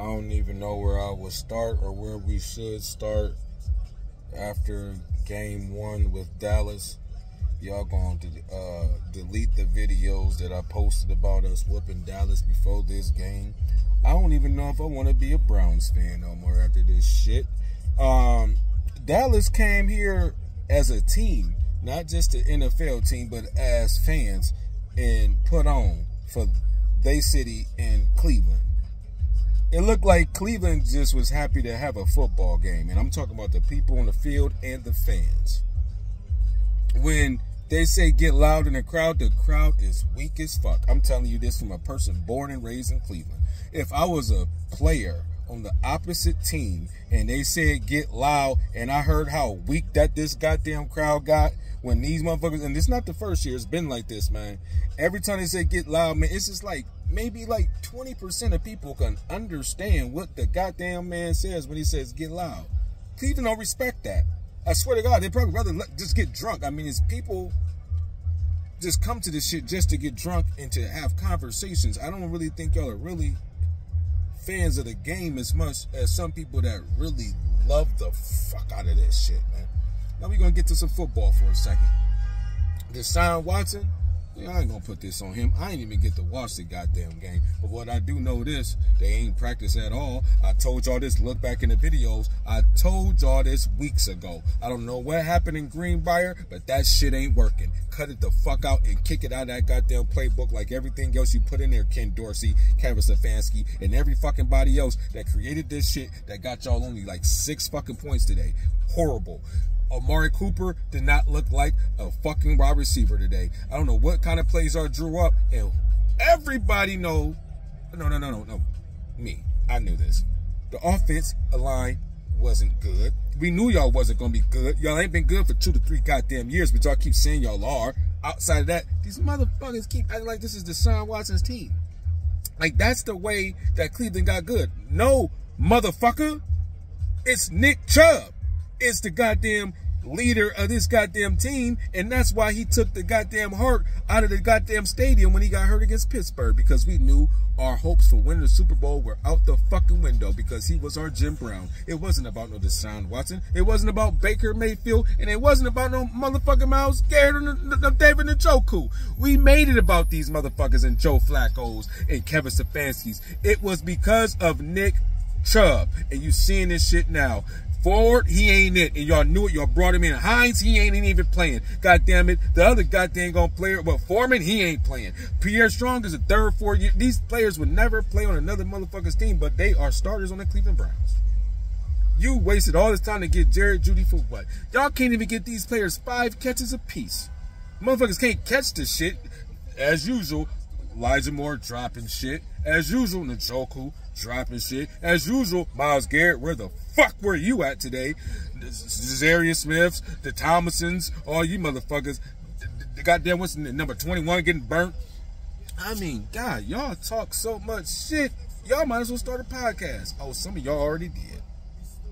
I don't even know where I would start or where we should start after game one with Dallas. Y'all going to uh, delete the videos that I posted about us whooping Dallas before this game. I don't even know if I want to be a Browns fan no more after this shit. Um, Dallas came here as a team, not just an NFL team, but as fans, and put on for they city in Cleveland. It looked like Cleveland just was happy to have a football game, and I'm talking about the people on the field and the fans. When they say get loud in the crowd, the crowd is weak as fuck. I'm telling you this from a person born and raised in Cleveland. If I was a player on the opposite team and they said get loud and I heard how weak that this goddamn crowd got when these motherfuckers and it's not the first year, it's been like this, man. Every time they say get loud, man, it's just like maybe like 20% of people can understand what the goddamn man says when he says get loud. Cleveland don't respect that. I swear to God, they probably rather just get drunk. I mean, it's people just come to this shit just to get drunk and to have conversations. I don't really think y'all are really fans of the game as much as some people that really love the fuck out of this shit, man. Now we're gonna get to some football for a second. Deshaun Watson, I ain't gonna put this on him. I ain't even get to watch the goddamn game. But what I do know this, they ain't practice at all. I told y'all this, look back in the videos. I told y'all this weeks ago. I don't know what happened in Greenbrier, but that shit ain't working. Cut it the fuck out and kick it out of that goddamn playbook like everything else you put in there, Ken Dorsey, Kevin Stefanski, and every fucking body else that created this shit that got y'all only like six fucking points today. Horrible. Amari Cooper did not look like a fucking wide receiver today. I don't know what kind of plays are drew up, and everybody know. No, no, no, no, no. Me, I knew this. The offense line wasn't good. We knew y'all wasn't gonna be good. Y'all ain't been good for two to three goddamn years, but y'all keep saying y'all are. Outside of that, these motherfuckers keep acting like this is Deshaun Watson's team. Like that's the way that Cleveland got good. No, motherfucker, it's Nick Chubb It's the goddamn leader of this goddamn team, and that's why he took the goddamn heart out of the goddamn stadium when he got hurt against Pittsburgh because we knew our hopes for winning the Super Bowl were out the fucking window because he was our Jim Brown. It wasn't about no Deshaun Watson. It wasn't about Baker Mayfield, and it wasn't about no motherfucking Myles Garrett or David Njoku. We made it about these motherfuckers and Joe Flacco's and Kevin Stefanski's. It was because of Nick Chubb, and you seeing this shit now. Forward, he ain't it. And y'all knew it. Y'all brought him in. Hines, he ain't even playing. God damn it. The other goddamn gonna play But Foreman, he ain't playing. Pierre Strong is a third, fourth year. These players would never play on another motherfucker's team, but they are starters on the Cleveland Browns. You wasted all this time to get Jerry Jeudy for what? Y'all can't even get these players five catches apiece. Motherfuckers can't catch this shit. As usual, Elijah Moore dropping shit. As usual, Njoku dropping shit. As usual, Myles Garrett, where the fuck were you at today? Za'Darius Smiths, the Thomasons, all you motherfuckers. The goddamn what's number 21 getting burnt. I mean, God, y'all talk so much shit. Y'all might as well start a podcast. Oh, some of y'all already did.